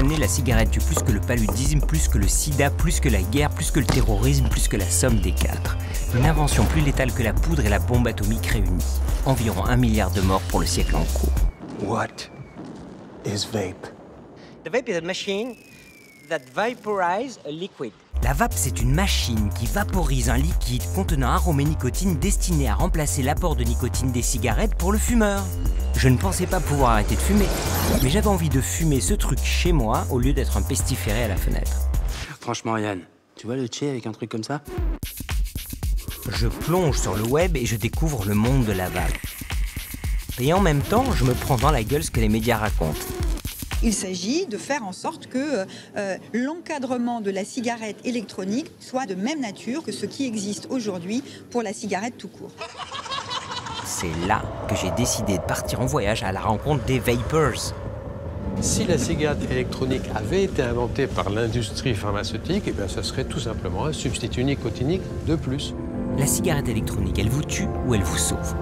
la cigarette tue plus que le paludisme, plus que le sida, plus que la guerre, plus que le terrorisme, plus que la somme des quatre. Une invention plus létale que la poudre et la bombe atomique réunies. Environ un milliard de morts pour le siècle en cours. What is vape? The vape is a machine that vaporizes a liquid. La vape, c'est une machine qui vaporise un liquide contenant arôme et nicotine destiné à remplacer l'apport de nicotine des cigarettes pour le fumeur. Je ne pensais pas pouvoir arrêter de fumer, mais j'avais envie de fumer ce truc chez moi au lieu d'être un pestiféré à la fenêtre. Franchement, Yann, tu vois le Tché avec un truc comme ça? Je plonge sur le web et je découvre le monde de la vape. Et en même temps, je me prends dans la gueule ce que les médias racontent. Il s'agit de faire en sorte que euh, l'encadrement de la cigarette électronique soit de même nature que ce qui existe aujourd'hui pour la cigarette tout court. C'est là que j'ai décidé de partir en voyage à la rencontre des vapors. Si la cigarette électronique avait été inventée par l'industrie pharmaceutique, eh bien, ce serait tout simplement un substitut nicotinique de plus. La cigarette électronique, elle vous tue ou elle vous sauve?